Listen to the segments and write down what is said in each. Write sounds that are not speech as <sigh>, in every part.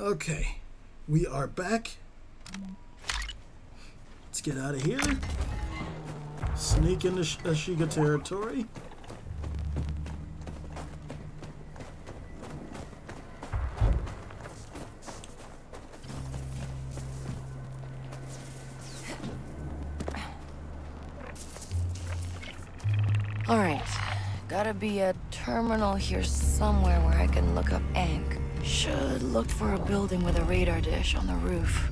Okay, we are back. Let's get out of here. Sneak into Ashiga uh, territory. All right. Gotta be a terminal here somewhere where I can look up Ankh. Should look for a building with a radar dish on the roof.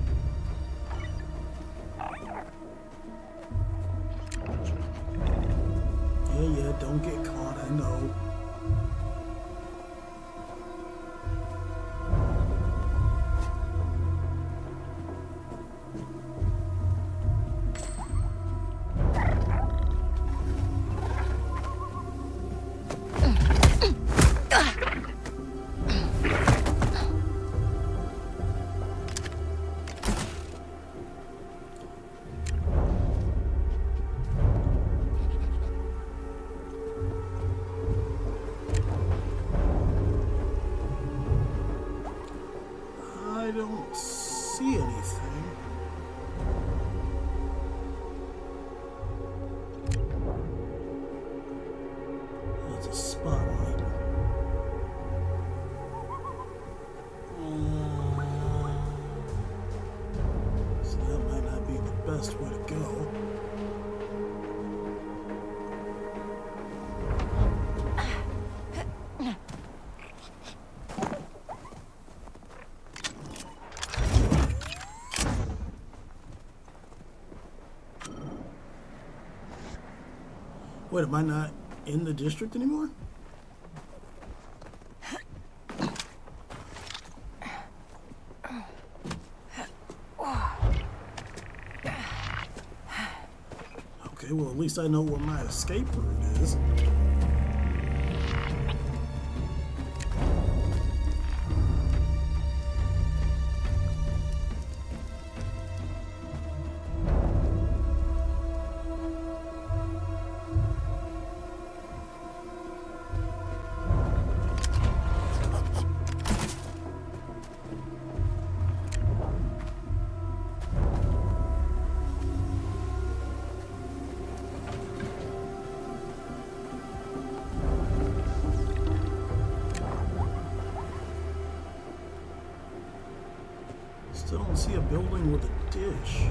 Wait, am I not in the district anymore? Okay, well, at least I know where my escape route is. Still don't see a building with a dish.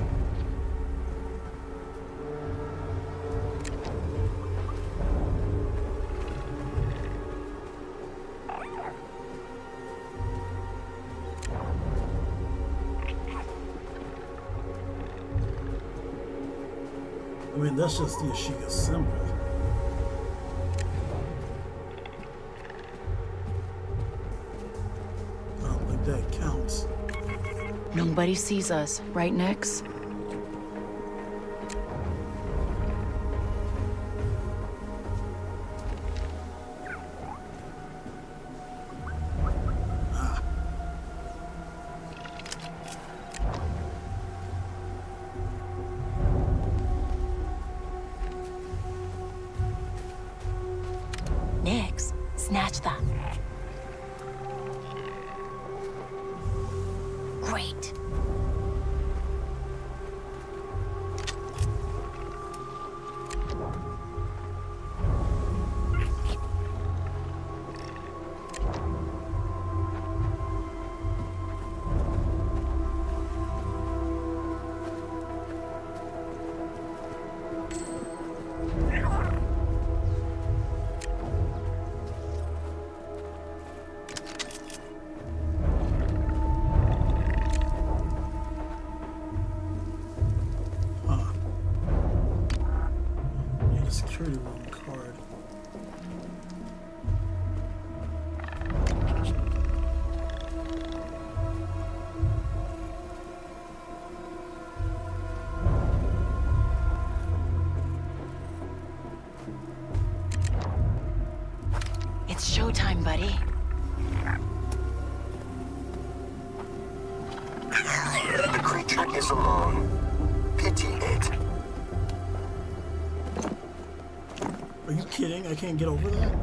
I mean, that's just the Ashiga symbol. Nobody sees us, right, Nix? Buddy. The creature is alone. Pity it. Are you kidding? I can't get over that?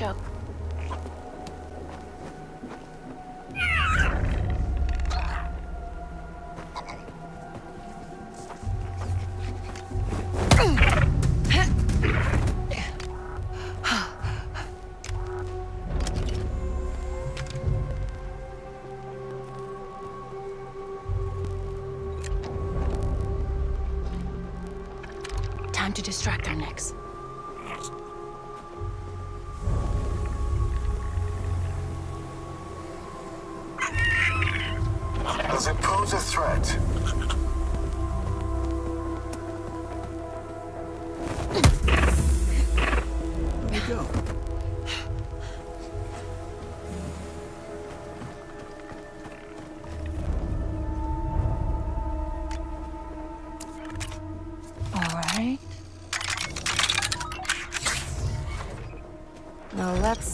Next, put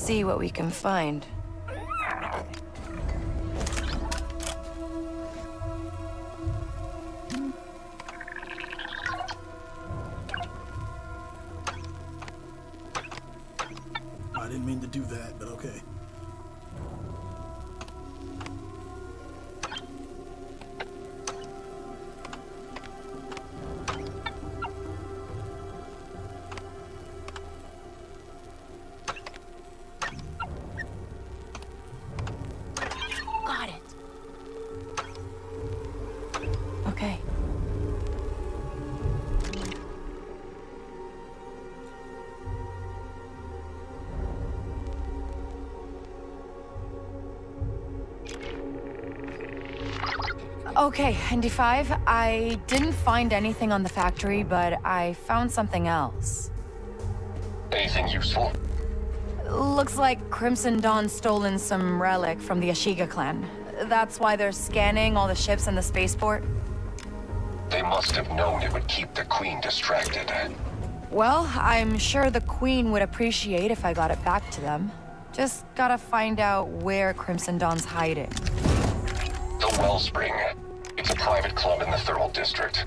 see what we can find. Okay, ND5, I didn't find anything on the factory, but I found something else. Anything useful? Looks like Crimson Dawn stolen some relic from the Ashiga clan. That's why they're scanning all the ships in the spaceport. They must have known it would keep the Queen distracted. Well, I'm sure the Queen would appreciate if I got it back to them. Just gotta find out where Crimson Dawn's hiding. The Wellspring. It's a private club in the Thermal District.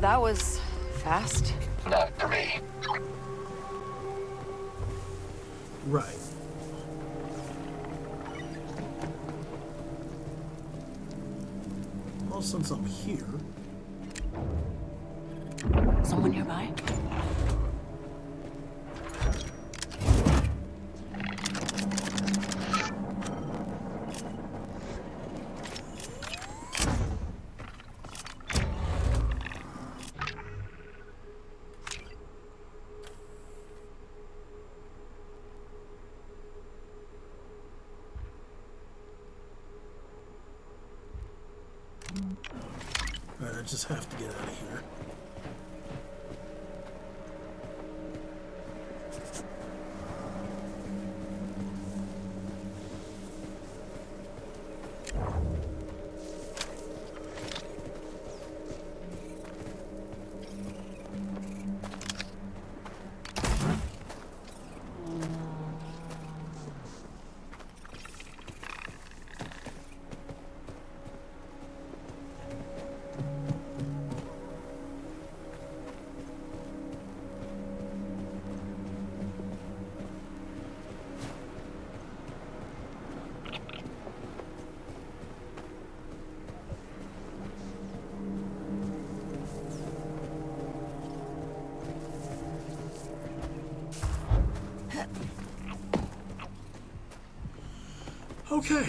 That was fast. Not for me. Right. Well, since I'm here, Someone nearby? Okay.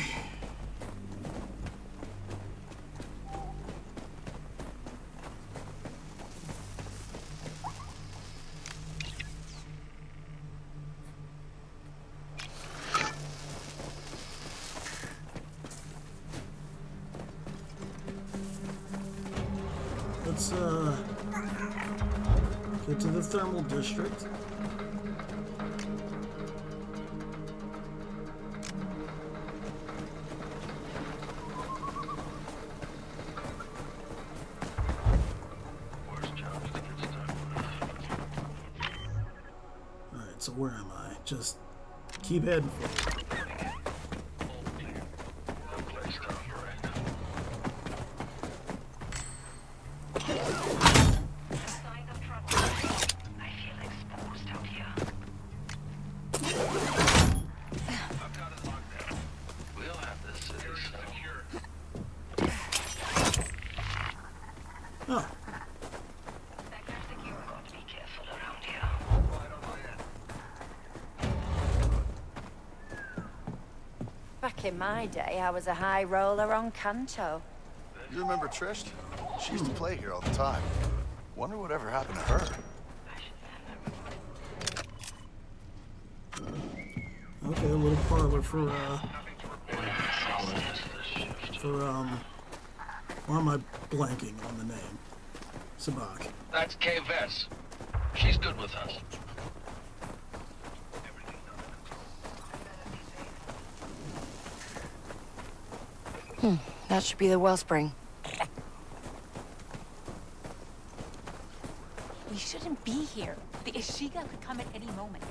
Let's uh get to the thermal district. Just keep heading for it. Back in my day, I was a high roller on Canto. You remember Trish? She used to play here all the time. Wonder whatever happened to her. okay, a little parlor for, uh, for, um, why am I blanking on the name? Sabacc. That's Kay Vess. She's good with us. Hmm, that should be the wellspring. We shouldn't be here. The Ashiga could come at any moment.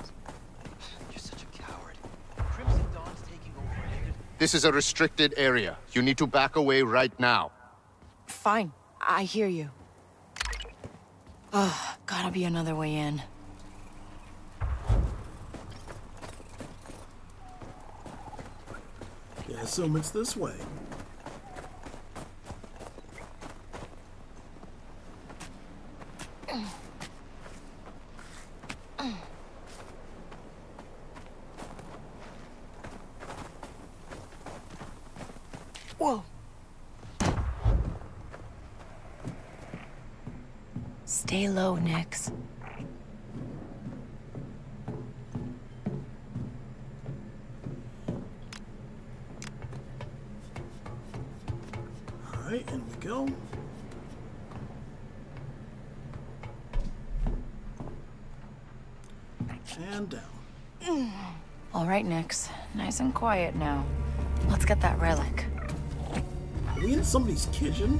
You're such a coward. Crimson Dawn's taking over. This is a restricted area. You need to back away right now. Fine. I hear you. Ugh, gotta be another way in. Yeah, assume it's this way. Whoa. Stay low, Nix. Nice and quiet now. Let's get that relic. Are we in somebody's kitchen?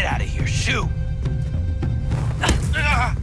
Get out of here, shoot! Ah.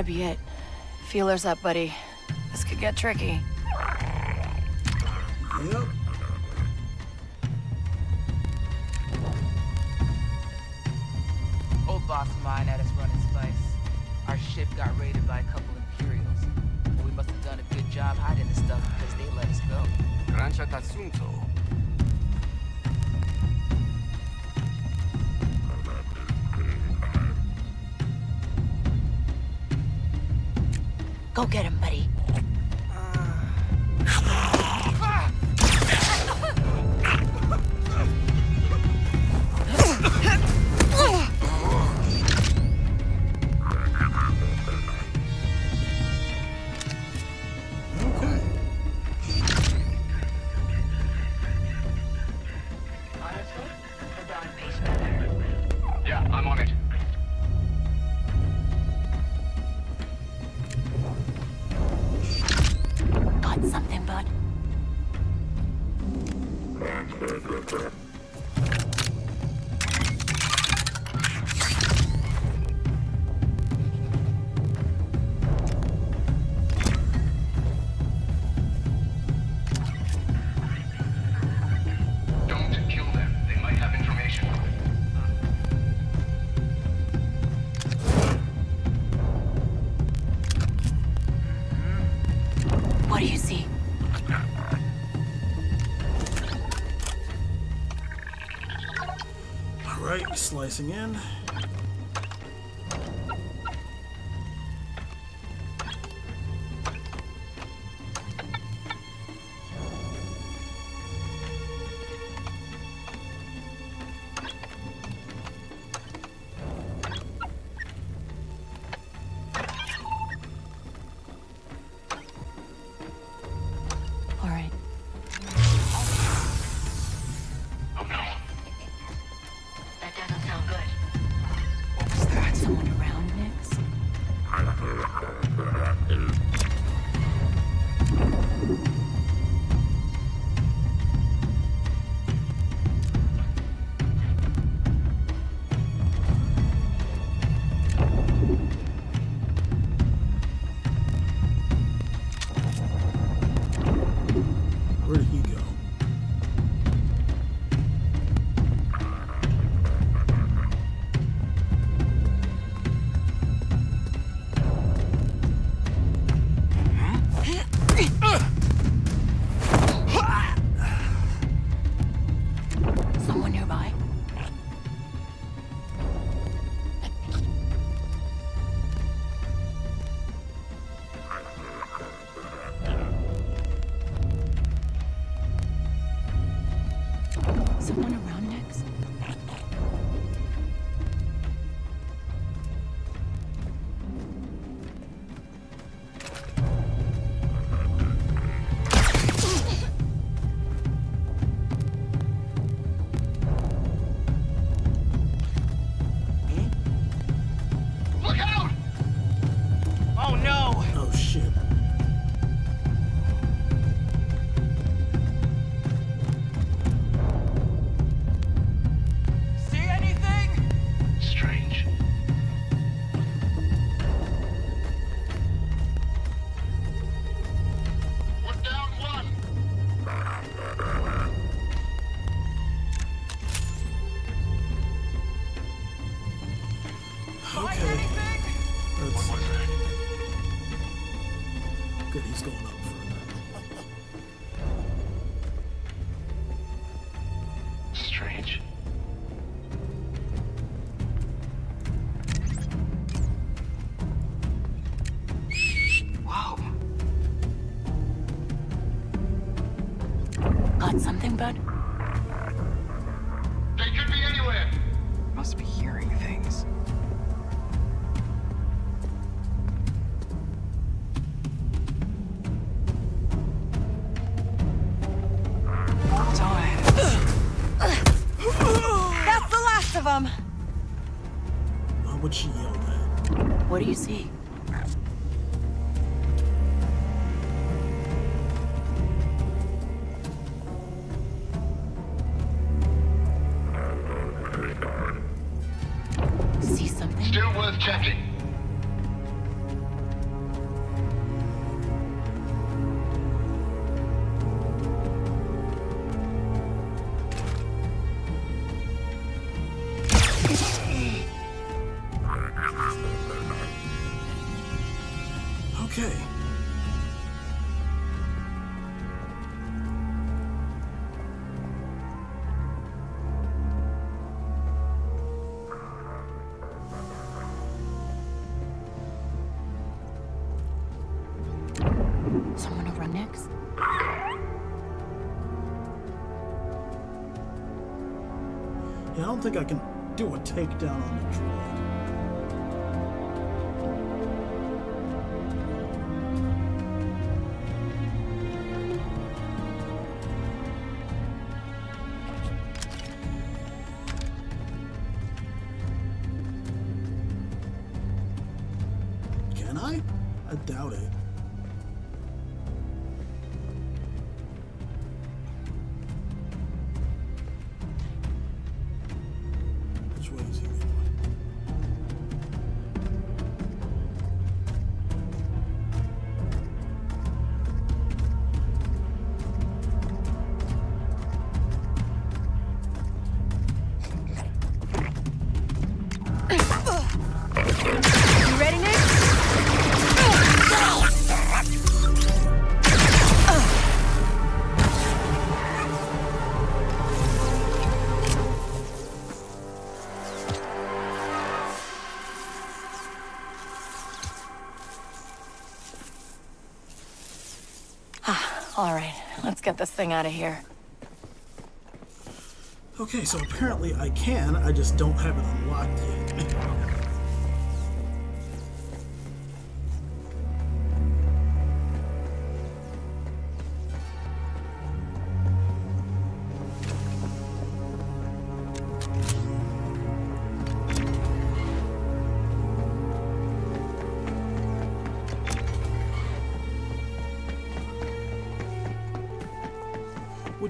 Gotta be it. Feelers up, buddy. This could get tricky. slicing in. of them. Why would she yell that? What do you see? don't think I can do a takedown on the droid. Can I? I doubt it. Get this thing out of here. Okay, so apparently I can, I just don't have it unlocked yet.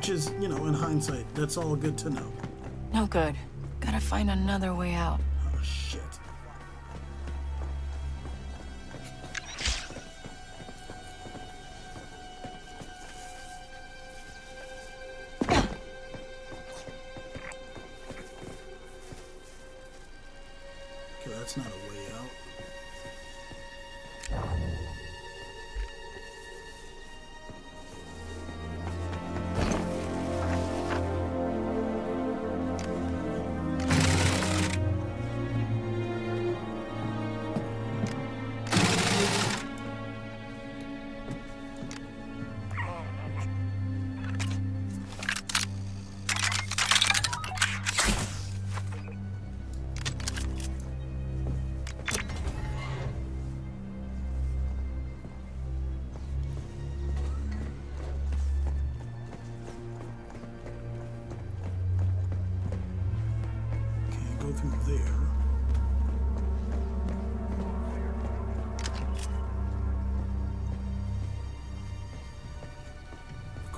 Which is, you know, in hindsight, that's all good to know. No good. Gotta find another way out. Oh, shit.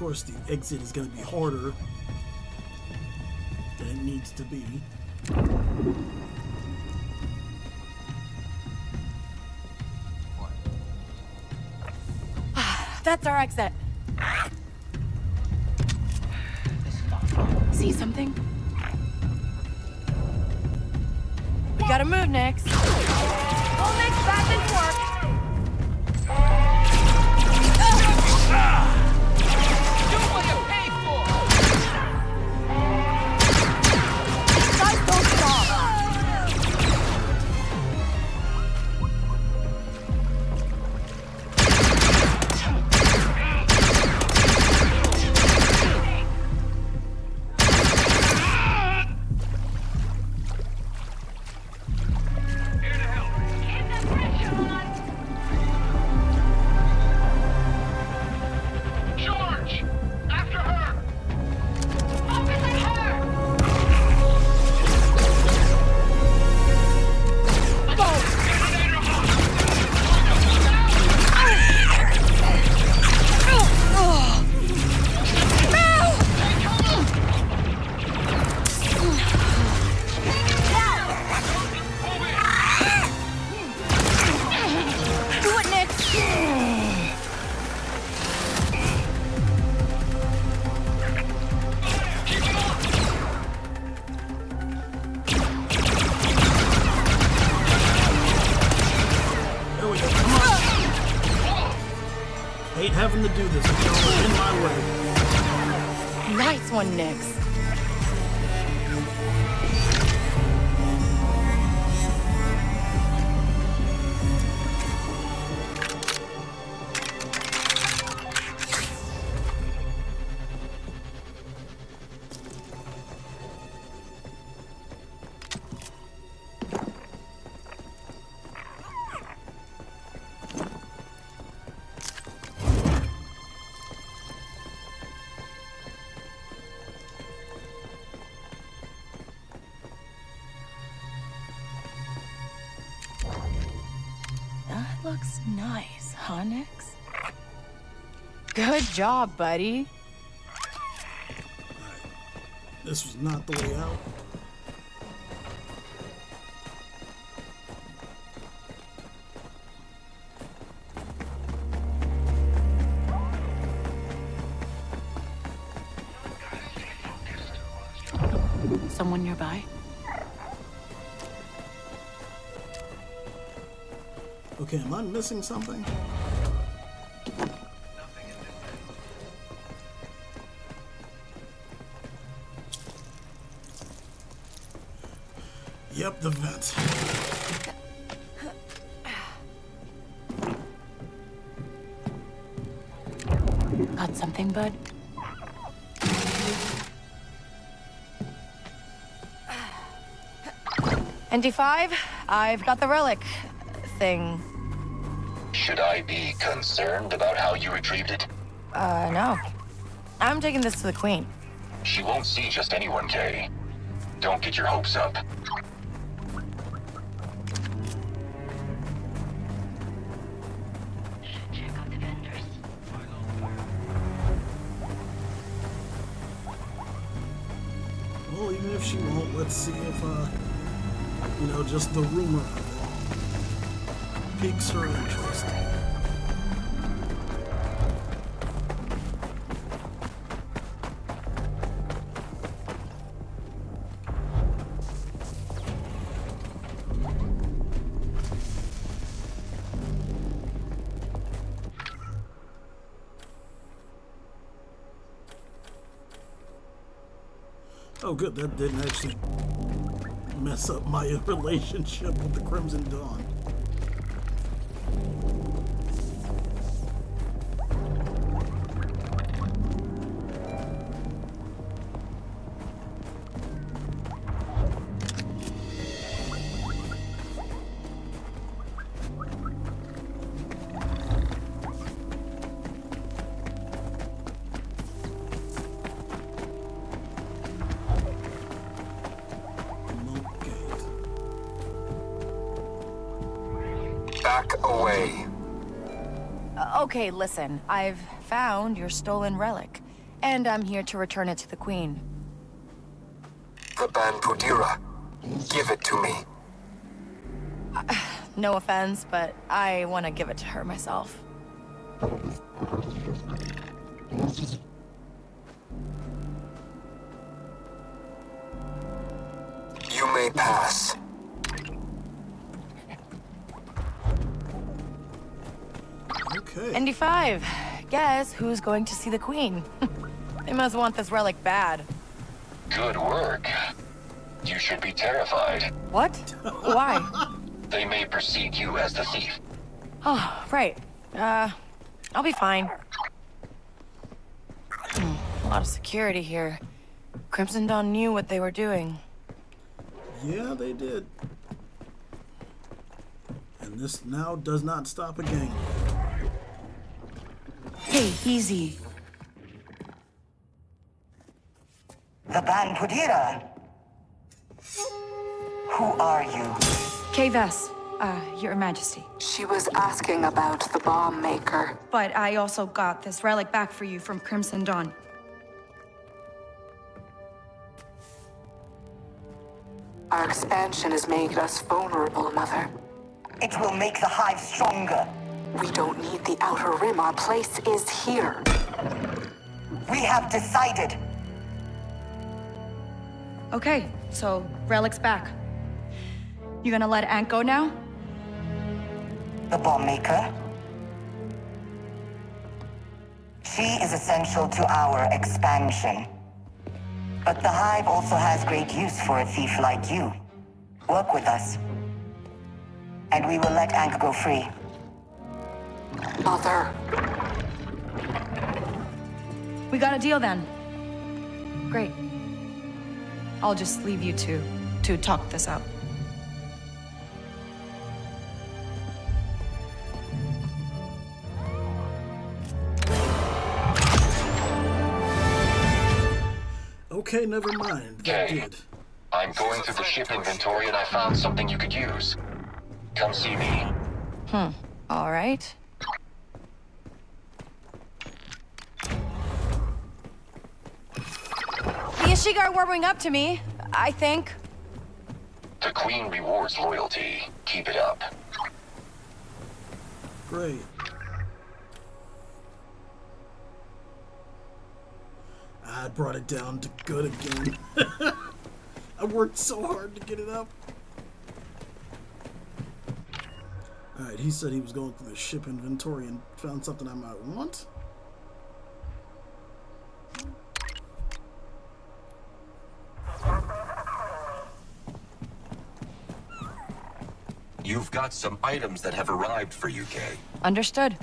Course, the exit is going to be harder than it needs to be. <sighs> That's our exit. See something? We gotta move, Nix. Pull Nix back into work. Good job, buddy. This was not the way out. Someone nearby? Okay, am I missing something? ND5, I've got the relic thing. Should I be concerned about how you retrieved it? Uh, no. I'm taking this to the Queen. She won't see just anyone, Kay. Don't get your hopes up. Piques her interest. Oh, good. That didn't actually mess up my <laughs> relationship with the Crimson Dawn. Okay, listen. I've found your stolen relic, and I'm here to return it to the Queen. The Banpudira. Give it to me. <sighs> No offense, but I want to give it to her myself. You may pass. ND5, guess who's going to see the Queen? <laughs> they must want this relic bad. Good work. You should be terrified. What? Why? <laughs> They may perceive you as the thief. Oh, right. Uh, I'll be fine. Hmm, A lot of security here. Crimson Dawn knew what they were doing. Yeah, they did. And this now does not stop a gang. Hey, easy. The Banpudira. Who are you? Kay Vess, uh, Your Majesty. She was asking about the bomb maker. But I also got this relic back for you from Crimson Dawn. Our expansion has made us vulnerable, Mother. It will make the Hive stronger. We don't need the Outer Rim. Our place is here. We have decided. Okay, so relic's back. You gonna let Ankh go now? The bomb maker. She is essential to our expansion. But the Hive also has great use for a thief like you. Work with us. And we will let Ankh go free. Mother. We got a deal then. Great. I'll just leave you two to talk this out. Okay, never mind. That Okay. did. I'm going through the ship inventory and I found something you could use. Come see me. Hmm. All right. The Ashiga are warming up to me, I think. The Queen rewards loyalty. Keep it up. Great. I brought it down to good again. <laughs> I worked so hard to get it up. Alright, he said he was going through the ship inventory and found something I might want. Got some items that have arrived for you, Kay. Understood.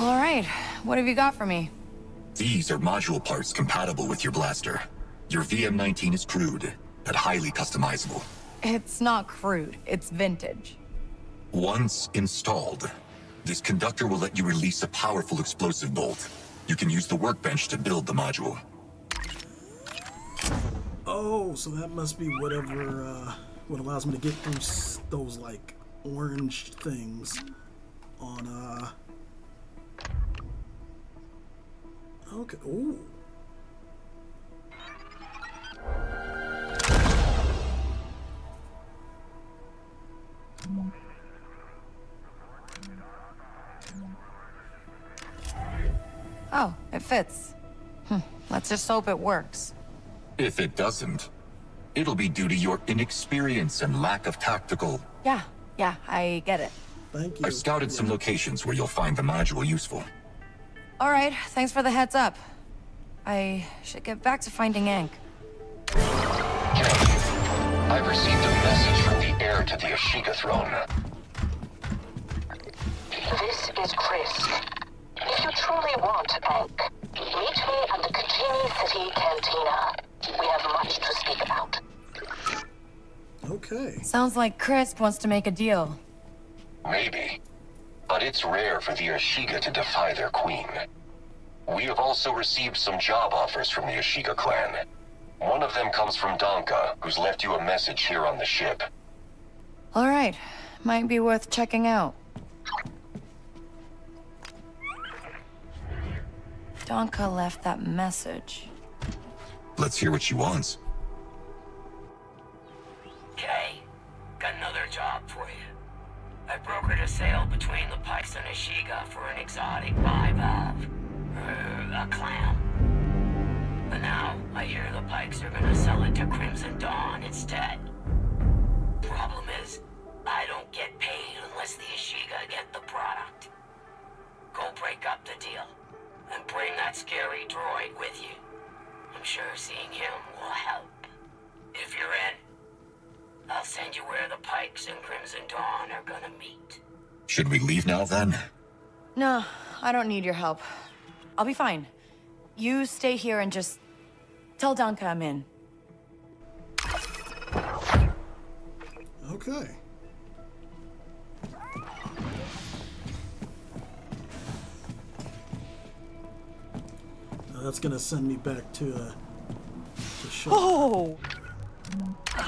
All right, what have you got for me? These are module parts compatible with your blaster. Your VM-19 is crude, but highly customizable. It's not crude, it's vintage. Once installed, this conductor will let you release a powerful explosive bolt. You can use the workbench to build the module. Oh, so that must be whatever, uh, what allows me to get through those, like, orange things on, uh... Okay, ooh. Oh, it fits. Hmm, let's just hope it works. If it doesn't, it'll be due to your inexperience and lack of tactical. Yeah, yeah, I get it. Thank you. I've scouted some locations where you'll find the module useful. All right, thanks for the heads up. I should get back to finding Ankh. I've received a message from the heir to the Ashiga throne. This is Krisk. If you truly want Ankh, meet me at the Katini City Cantina. We have much to speak about. Okay. Sounds like Krisk wants to make a deal. Maybe. But it's rare for the Ashiga to defy their queen. We have also received some job offers from the Ashiga clan. One of them comes from Donka, who's left you a message here on the ship. All right, might be worth checking out. Donka left that message. Let's hear what she wants. Okay, got another job for you. I brokered a sale between the Pykes and Ashiga for an exotic bivalve. Uh, a clam. But now, I hear the Pykes are gonna sell it to Crimson Dawn instead. Problem is, I don't get paid unless the Ashiga get the product. Go break up the deal, and bring that scary droid with you. I'm sure seeing him will help. If you're in, I'll send you where the Pykes and Crimson Dawn are gonna meet. Should we leave now then? No, I don't need your help. I'll be fine. You stay here and just tell Donka I'm in. Okay. Now that's gonna send me back to, uh, to shore. Oh!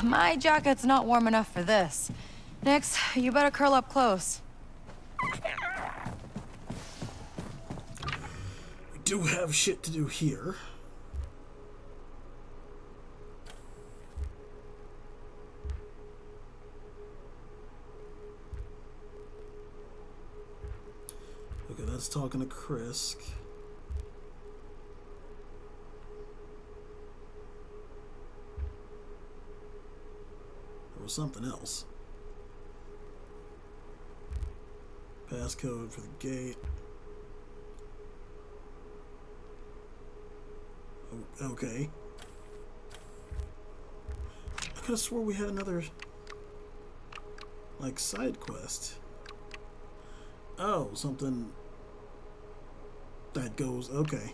My jacket's not warm enough for this. Nix, you better curl up close. We do have shit to do here. Okay, that's talking to Krisk. Something else. Passcode for the gate. Oh, okay. I could have swore we had another, like, side quest. Oh, something that goes, okay.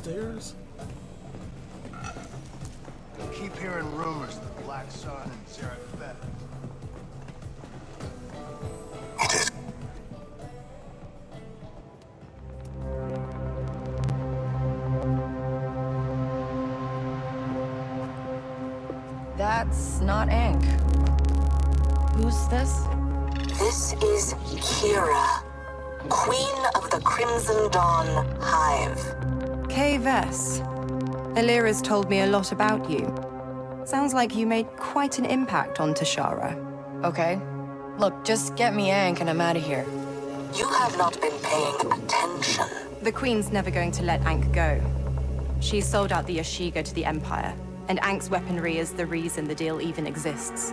Upstairs? Keep hearing rumors that Black Sun and Zarek Fett. That's not Ankh. Who's this? This is Qi'ra, Queen of the Crimson Dawn Hive. Kay Vess. Alira's told me a lot about you. Sounds like you made quite an impact on Toshara. Okay. Look, just get me Ankh and I'm out of here. You have not been paying attention. The Queen's never going to let Ankh go. She sold out the Ashiga to the Empire, and Ankh's weaponry is the reason the deal even exists.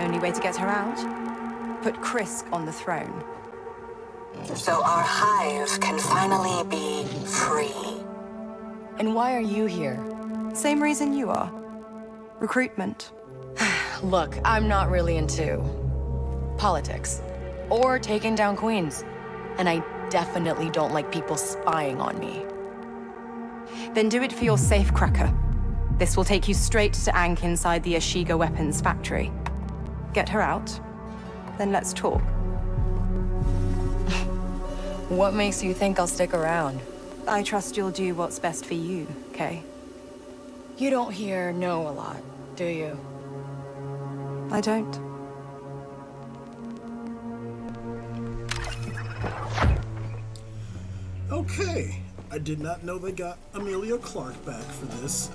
Only way to get her out? Put Krisk on the throne. So our hive can finally be free. And why are you here? Same reason you are. Recruitment. <sighs> Look, I'm not really into politics or taking down queens. And I definitely don't like people spying on me. Then do it for your safecracker. This will take you straight to Ankh inside the Ashiga weapons factory. Get her out, then let's talk. <sighs> What makes you think I'll stick around? I trust you'll do what's best for you, Kay. You don't hear no a lot, do you? I don't. Okay. I did not know they got Emilia Clarke back for this.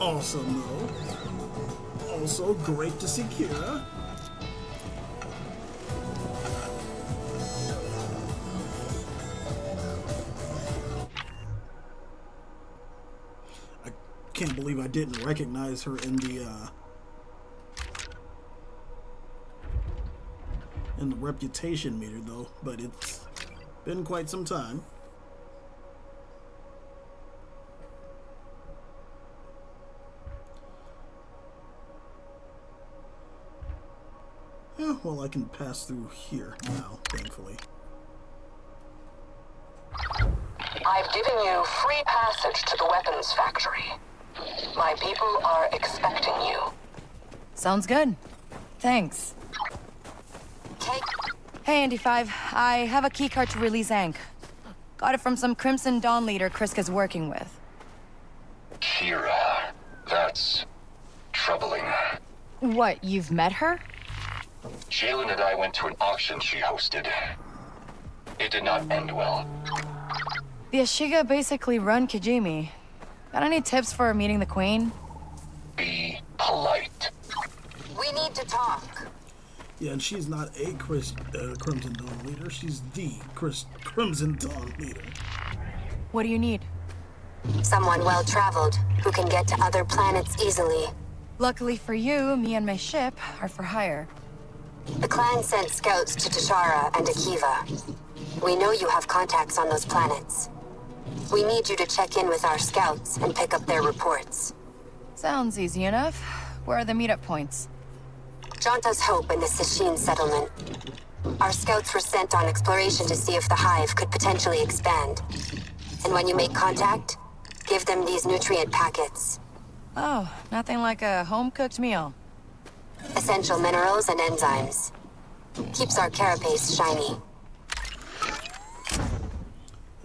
Awesome, though. Also, great to see Qi'ra. Can't believe I didn't recognize her in the, uh, in the reputation meter, though, but it's been quite some time. Yeah, well, I can pass through here now, thankfully. I've given you free passage to the weapons factory. My people are expecting you. Sounds good. Thanks. Hey, ND-5. I have a keycard to release Ankh. Got it from some Crimson Dawn leader Krisk is working with. Qi'ra. That's troubling. What, you've met her? Jalen and I went to an auction she hosted. It did not end well. The Ashiga basically run Kijimi. Got any tips for meeting the Queen? Be polite. We need to talk. Yeah, and she's not a Chris, uh, Crimson Dawn leader. She's the Chris, Crimson Dawn leader. What do you need? Someone well-traveled, who can get to other planets easily. Luckily for you, me and my ship are for hire. The clan sent scouts to Toshara and Akiva. We know you have contacts on those planets. We need you to check in with our scouts and pick up their reports. Sounds easy enough. Where are the meetup points? Jaunta's Hope in the Sashin settlement. Our scouts were sent on exploration to see if the hive could potentially expand. And when you make contact, give them these nutrient packets. Oh, nothing like a home-cooked meal. Essential minerals and enzymes. Keeps our carapace shiny.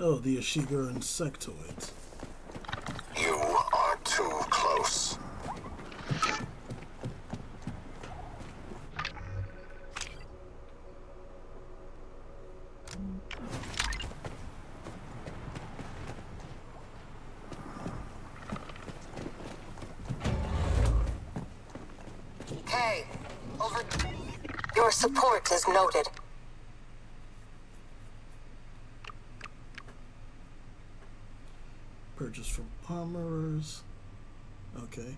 Oh, the Ashiga insectoids. You are too close. Hey, over. Your support is noted. Purchase from armorers. Okay.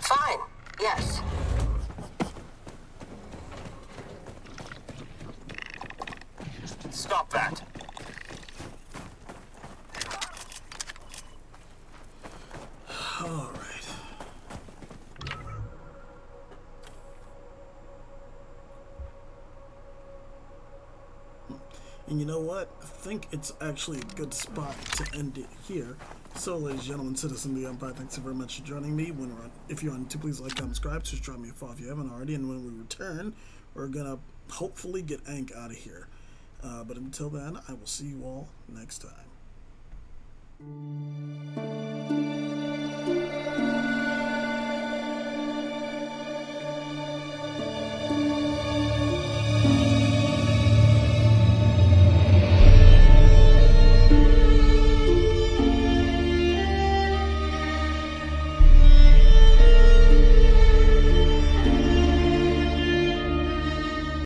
Fine. Yes. Stop that. All right. And you know what? I think it's actually a good spot to end it here. So, ladies and gentlemen, citizen of the Empire, thanks very much for joining me. When we're on, if you're on to please like, comment, subscribe, just drop me a follow if you haven't already. And when we return, we're gonna hopefully get Ankh out of here. Uh, but until then, I will see you all next time.